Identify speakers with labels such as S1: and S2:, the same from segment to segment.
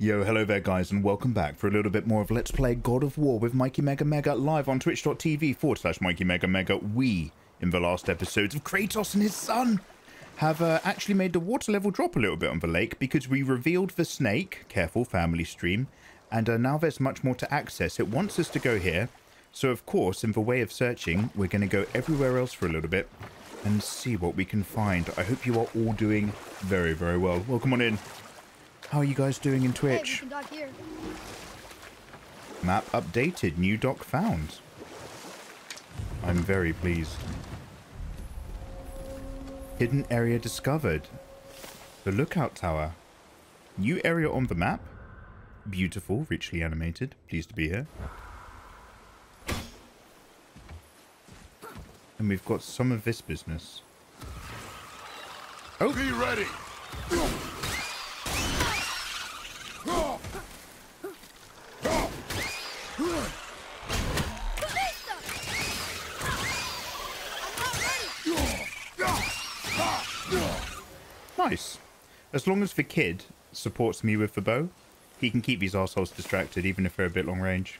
S1: Yo, hello there guys and welcome back for a little bit more of Let's Play God of War with Mikey Mega Mega live on twitch.tv forward slash Mikey Mega Mega. We, in the last episodes of Kratos and his son, have uh, actually made the water level drop a little bit on the lake because we revealed the snake, careful family stream, and uh, now there's much more to access. It wants us to go here, so of course in the way of searching we're going to go everywhere else for a little bit and see what we can find. I hope you are all doing very, very well. Welcome on in. How are you guys doing in Twitch?
S2: Hey, dock here.
S1: Map updated. New dock found. I'm very pleased. Hidden area discovered. The lookout tower. New area on the map. Beautiful, richly animated. Pleased to be here. And we've got some of this business. Oh,
S3: Be ready.
S1: Nice. As long as the kid supports me with the bow, he can keep these assholes distracted even if they're a bit long range.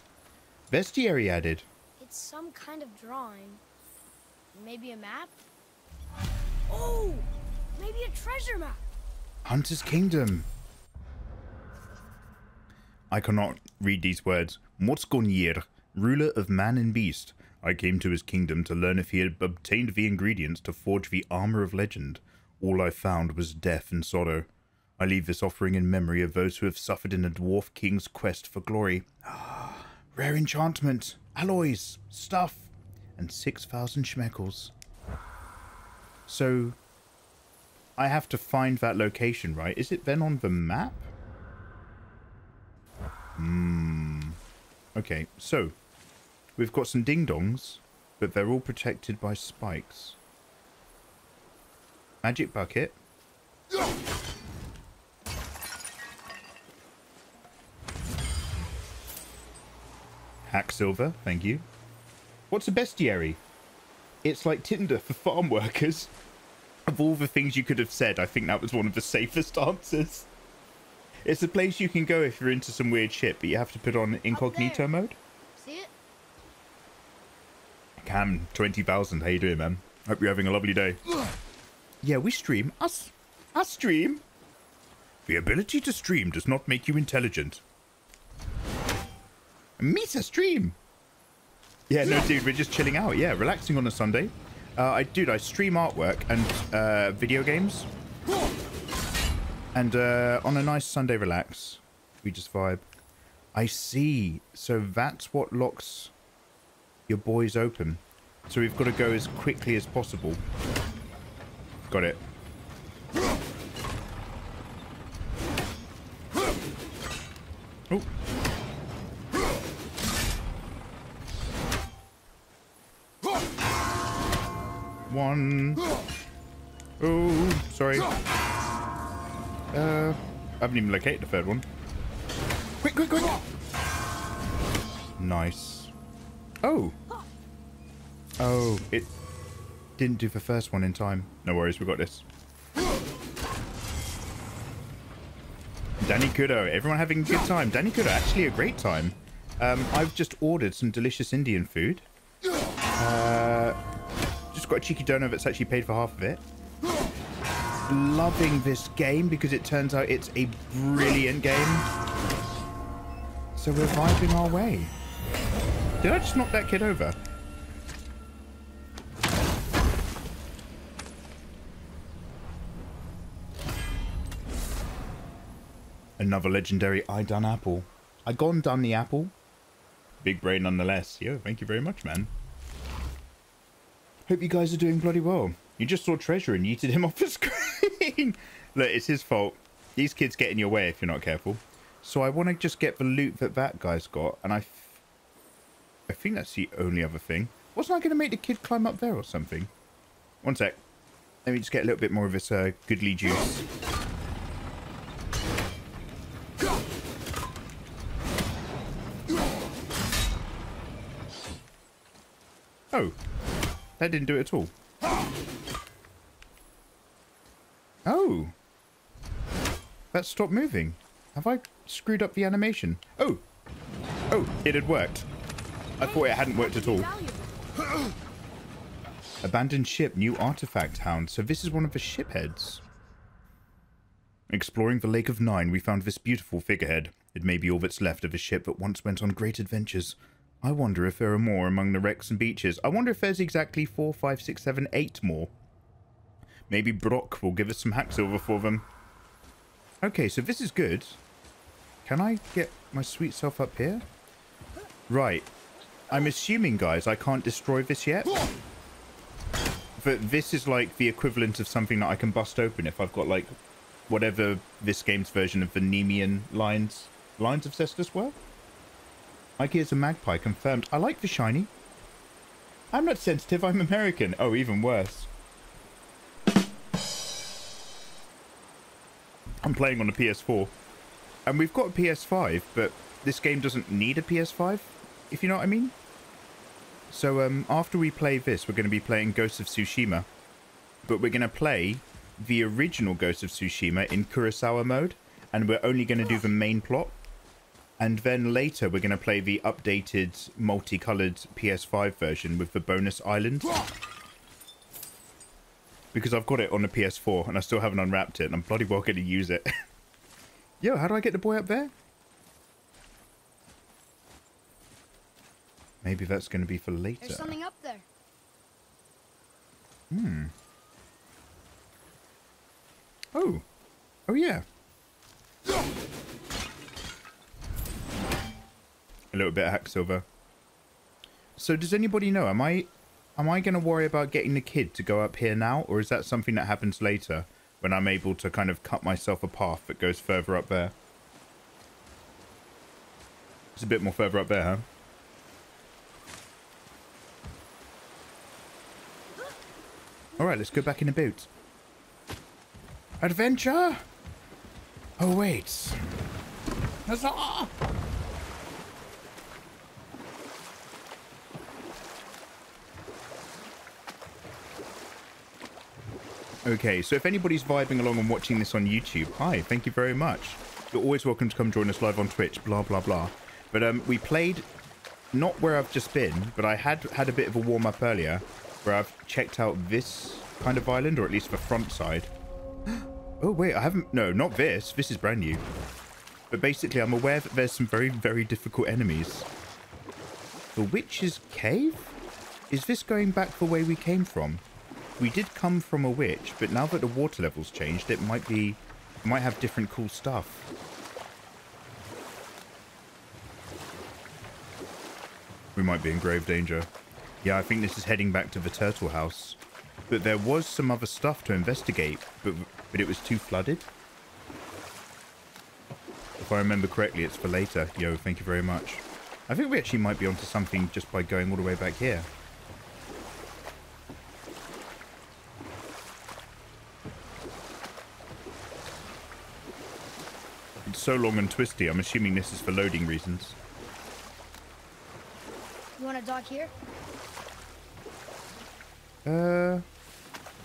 S1: Bestiary added.
S2: It's some kind of drawing. Maybe a map? Oh! Maybe a treasure map.
S1: Hunter's Kingdom. I cannot read these words. Motsognir, ruler of man and beast. I came to his kingdom to learn if he had obtained the ingredients to forge the armor of legend. All I found was death and sorrow. I leave this offering in memory of those who have suffered in a dwarf king's quest for glory. Ah, Rare enchantment, alloys, stuff, and 6,000 schmeckles. So, I have to find that location, right? Is it then on the map? Hmm. Okay, so we've got some ding-dongs, but they're all protected by spikes. Magic bucket. Hack silver, thank you. What's a bestiary? It's like Tinder for farm workers. Of all the things you could have said, I think that was one of the safest answers. It's a place you can go if you're into some weird shit, but you have to put on incognito mode.
S2: See it?
S1: Cam, 20,000, how you doing, man? Hope you're having a lovely day. Yeah, we stream. Us. Us stream. The ability to stream does not make you intelligent. Meta stream. Yeah, no, dude, we're just chilling out. Yeah, relaxing on a Sunday. Uh, I, dude, I stream artwork and uh, video games. And uh, on a nice Sunday relax, we just vibe. I see. So that's what locks your boys open. So we've got to go as quickly as possible. Got it. Oh. One. Oh, sorry. Uh, I haven't even located the third one. Quick, quick, quick! Nice. Oh. Oh, it didn't do the first one in time. No worries, we got this. Danny Kudo, everyone having a good time. Danny Kudo, actually a great time. Um, I've just ordered some delicious Indian food. Uh, just got a cheeky donut that's actually paid for half of it. Loving this game because it turns out it's a brilliant game. So we're vibing our way. Did I just knock that kid over? Another legendary Idunn apple. I gone done the apple. Big brain nonetheless. Yo, thank you very much, man. Hope you guys are doing bloody well. You just saw Treasure and yeeted him off the screen. Look, it's his fault. These kids get in your way if you're not careful. So I want to just get the loot that that guy's got, and I, I think that's the only other thing. Wasn't I going to make the kid climb up there or something? One sec. Let me just get a little bit more of this uh, goodly juice. Oh, that didn't do it at all. Oh, that stopped moving. Have I screwed up the animation? Oh! Oh, it had worked. I thought it hadn't worked at all. Abandoned ship, new artifact hound. So this is one of the ship heads. Exploring the Lake of Nine, we found this beautiful figurehead. It may be all that's left of a ship that once went on great adventures. I wonder if there are more among the wrecks and beaches. I wonder if there's exactly four, five, six, seven, eight more. Maybe Brok will give us some hacksilver for them. Okay, so this is good. Can I get my sweet self up here? Right. I'm assuming, guys, I can't destroy this yet. But this is like the equivalent of something that I can bust open if I've got like whatever this game's version of the Nemean lines lines of Cestus were. Mikey is a magpie, confirmed. I like the shiny. I'm not sensitive, I'm American. Oh, even worse. I'm playing on a PS4. And we've got a PS5, but this game doesn't need a PS5, if you know what I mean. So um, after we play this, we're going to be playing Ghost of Tsushima. But we're going to play the original Ghost of Tsushima in Kurosawa mode. And we're only going to do the main plot. And then later we're going to play the updated multicolored PS5 version with the bonus island. Because I've got it on the PS4 and I still haven't unwrapped it and I'm bloody well going to use it. Yo, how do I get the boy up there? Maybe that's going to be for later.
S2: There's something up there.
S1: Hmm. Oh. Oh, yeah. A little bit of Hacksilver. So does anybody know, am I am I going to worry about getting the kid to go up here now? Or is that something that happens later when I'm able to kind of cut myself a path that goes further up there? It's a bit more further up there, huh? Alright, let's go back in the boat. Adventure? Oh, wait. Huzzah! Okay, so if anybody's vibing along and watching this on YouTube, hi, thank you very much. You're always welcome to come join us live on Twitch, blah, blah, blah. But um, we played, not where I've just been, but I had had a bit of a warm-up earlier, where I've checked out this kind of island, or at least the front side. oh, wait, I haven't, no, not this. This is brand new. But basically, I'm aware that there's some very, very difficult enemies. The Witch's Cave? Is this going back the way we came from? We did come from a witch, but now that the water level's changed, it might be... Might have different cool stuff. We might be in grave danger. Yeah, I think this is heading back to the turtle house. But there was some other stuff to investigate, but, but it was too flooded. If I remember correctly, it's for later. Yo, thank you very much. I think we actually might be onto something just by going all the way back here. So long and twisty, I'm assuming this is for loading reasons.
S2: You want to dock here?
S1: Uh,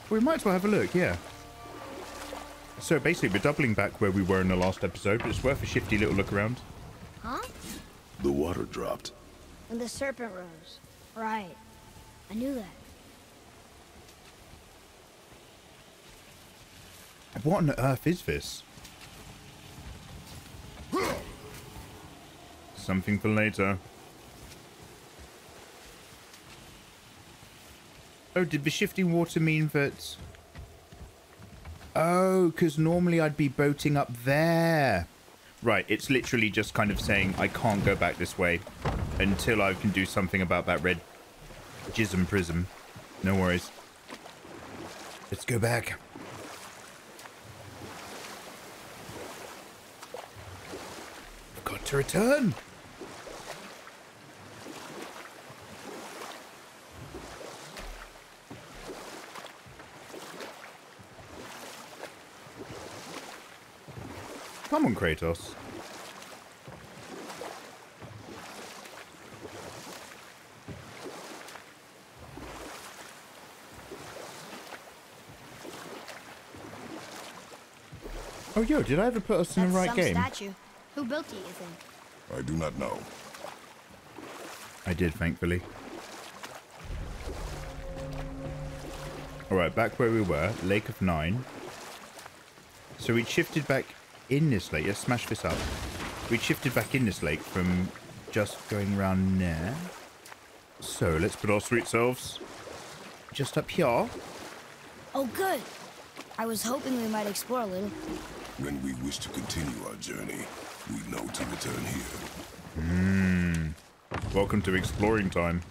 S1: we might as well have a look, yeah. So basically, we're doubling back where we were in the last episode, but it's worth a shifty little look around.
S2: Huh?
S3: The water dropped.
S2: And the serpent rose. Right. I knew that.
S1: What on earth is this? Something for later. Oh, did the shifting water mean that... Oh, because normally I'd be boating up there. Right, it's literally just kind of saying I can't go back this way until I can do something about that red jism prism. No worries. Let's go back. I've got to return. Come on, Kratos. Oh, yo, did I ever put us in the right
S2: some
S1: game?
S2: statue. Who built it, you think?
S3: I do not know.
S1: I did, thankfully. Alright, back where we were. Lake of Nine. So we shifted back in this lake. Let's smash this up. We shifted back in this lake from just going around there. So let's put our sweet selves just up here.
S2: Oh, good. I was hoping we might explore a little.
S3: When we wish to continue our journey, we know to return here.
S1: Hmm. Welcome to exploring time.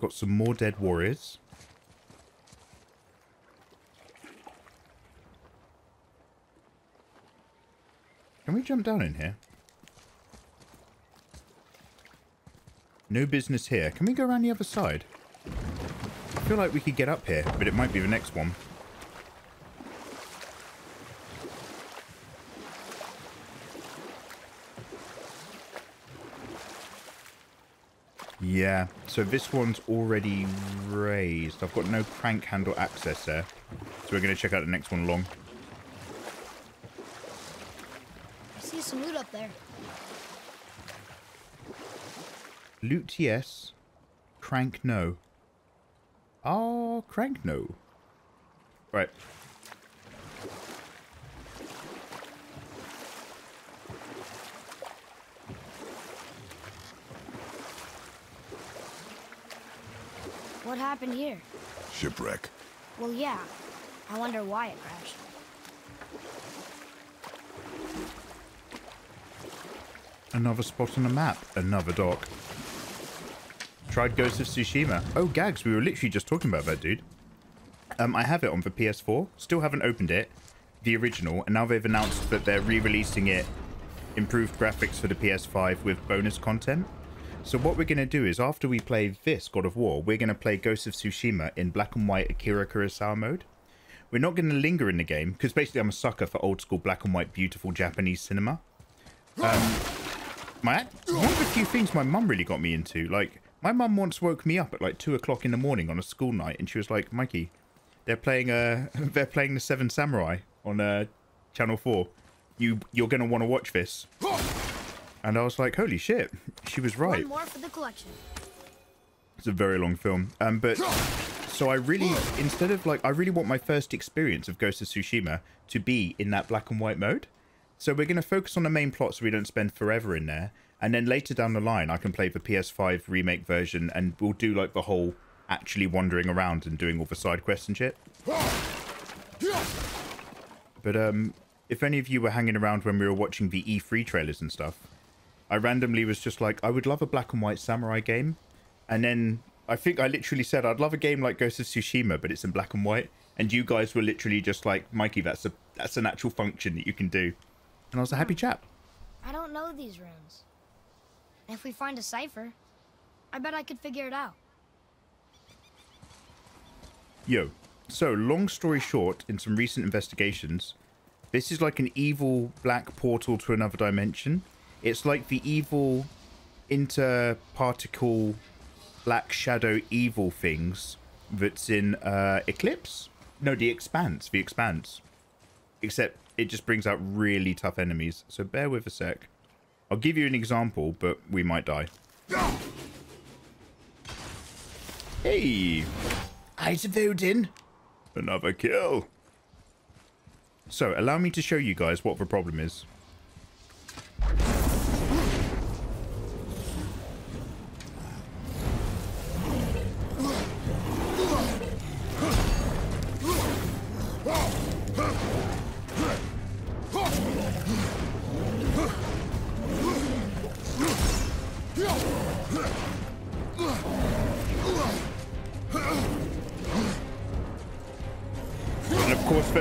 S1: Got some more dead warriors. Can we jump down in here? No business here. Can we go around the other side? I feel like we could get up here, but it might be the next one. Yeah, so this one's already raised. I've got no crank handle access there. So we're going to check out the next one long.
S2: I see some loot up there.
S1: Loot yes, crank no. Oh, crank no. Right.
S2: What happened here?
S3: Shipwreck.
S2: Well, yeah. I wonder why it crashed.
S1: Another spot on the map. Another dock. Tried Ghost of Tsushima. Oh, Gags, we were literally just talking about that, dude. Um, I have it on the PS4. Still haven't opened it. The original. And now they've announced that they're re-releasing it. Improved graphics for the PS5 with bonus content. So what we're going to do is after we play this God of War, we're going to play Ghost of Tsushima in black and white Akira Kurosawa mode. We're not going to linger in the game because basically I'm a sucker for old school black and white beautiful Japanese cinema. Um, my one of the few things my mum really got me into, like my mum once woke me up at like two o'clock in the morning on a school night, and she was like, "Mikey, they're playing uh they're playing the Seven Samurai on uh Channel Four. You you're gonna want to watch this." And I was like, "Holy shit!" She was right.
S2: One more for the collection.
S1: It's a very long film. Um, but so I really, instead of like, I really want my first experience of Ghost of Tsushima to be in that black and white mode. So we're going to focus on the main plot so we don't spend forever in there. And then later down the line, I can play the PS5 remake version and we'll do like the whole actually wandering around and doing all the side quests and shit. But um, if any of you were hanging around when we were watching the E3 trailers and stuff, I randomly was just like, I would love a black and white samurai game. And then I think I literally said, I'd love a game like Ghost of Tsushima, but it's in black and white. And you guys were literally just like, Mikey, that's a that's an actual function that you can do. And I was a happy chap.
S2: I don't know these runes. And if we find a cipher, I bet I could figure it out.
S1: Yo. So, long story short, in some recent investigations, this is like an evil black portal to another dimension. It's like the evil interparticle black shadow evil things that's in uh, Eclipse. No, the Expanse. The Expanse. Except it just brings out really tough enemies. So bear with a sec. I'll give you an example, but we might die. Hey! Eyes of Odin! Another kill. So, allow me to show you guys what the problem is.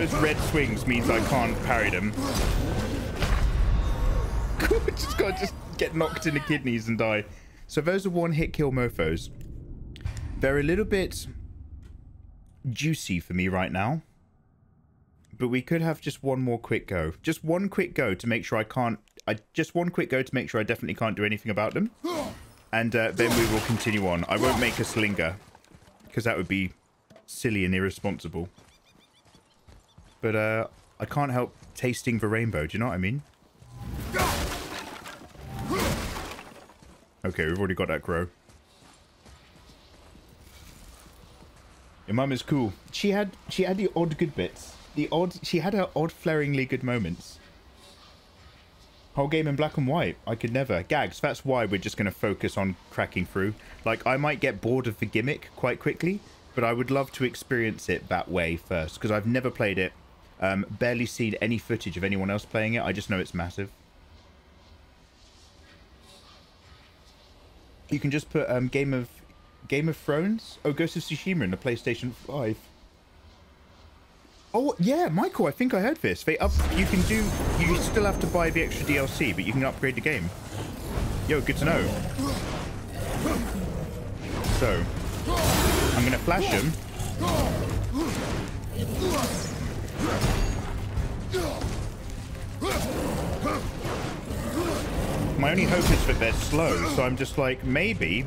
S1: Those red swings means I can't parry them. just gotta just get knocked in the kidneys and die. So those are one-hit kill mofos. They're a little bit juicy for me right now. But we could have just one more quick go. Just one quick go to make sure I can't... I Just one quick go to make sure I definitely can't do anything about them. And uh, then we will continue on. I won't make a slinger. Because that would be silly and irresponsible. But uh, I can't help tasting the rainbow. Do you know what I mean? Okay, we've already got that crow. Your mum is cool. She had she had the odd good bits. The odd she had her odd flaringly good moments. Whole game in black and white. I could never. Gags, that's why we're just going to focus on cracking through. Like, I might get bored of the gimmick quite quickly, but I would love to experience it that way first, because I've never played it. Um, barely seen any footage of anyone else playing it. I just know it's massive. You can just put um, Game of Game of Thrones. Oh, Ghost of Tsushima in the PlayStation 5. Oh yeah, Michael. I think I heard this. They up. You can do. You still have to buy the extra DLC, but you can upgrade the game. Yo, good to know. So, I'm gonna flash him. My only hope is that they're slow, so I'm just like, maybe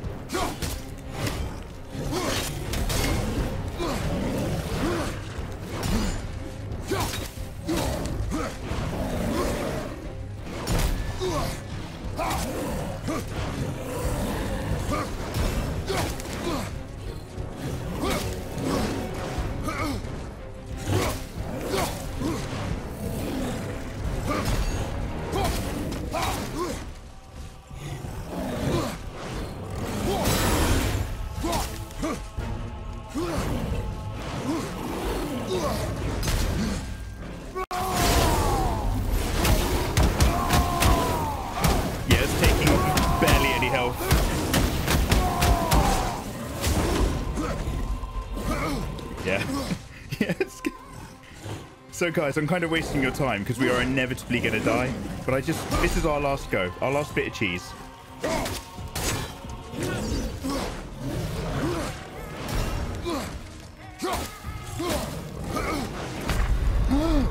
S1: Yeah. it's... So guys, I'm kind of wasting your time because we are inevitably going to die. But I just... This is our last go. Our last bit of cheese.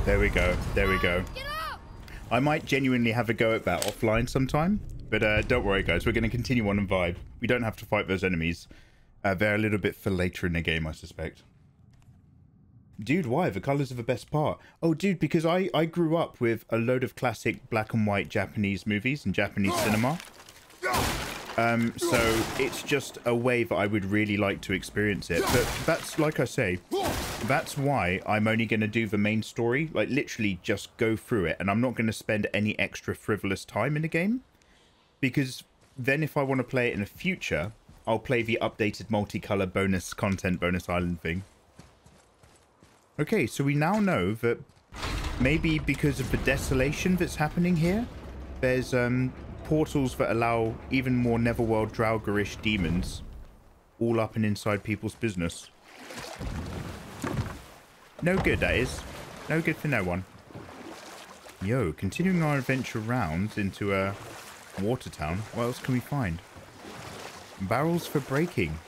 S1: There we go. There we go. I might genuinely have a go at that offline sometime. But uh, don't worry, guys. We're going to continue on and vibe. We don't have to fight those enemies. Uh, they're a little bit for later in the game, I suspect. Dude, why? The colours are the best part. Oh, dude, because I, I grew up with a load of classic black and white Japanese movies and Japanese cinema. Um, so it's just a way that I would really like to experience it. But that's, like I say, that's why I'm only going to do the main story. Like, literally just go through it. And I'm not going to spend any extra frivolous time in the game. Because then if I want to play it in the future, I'll play the updated multicolor bonus content bonus island thing. Okay, so we now know that maybe because of the desolation that's happening here, there's um, portals that allow even more Neverworld Draugr-ish demons all up and inside people's business. No good, that is. No good for no one. Yo, continuing our adventure round into a water town, what else can we find? Barrels for breaking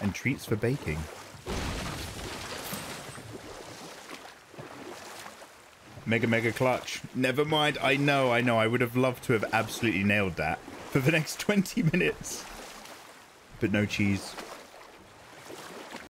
S1: and treats for baking. Mega Mega Clutch. Never mind. I know, I know. I would have loved to have absolutely nailed that for the next 20 minutes. But no cheese.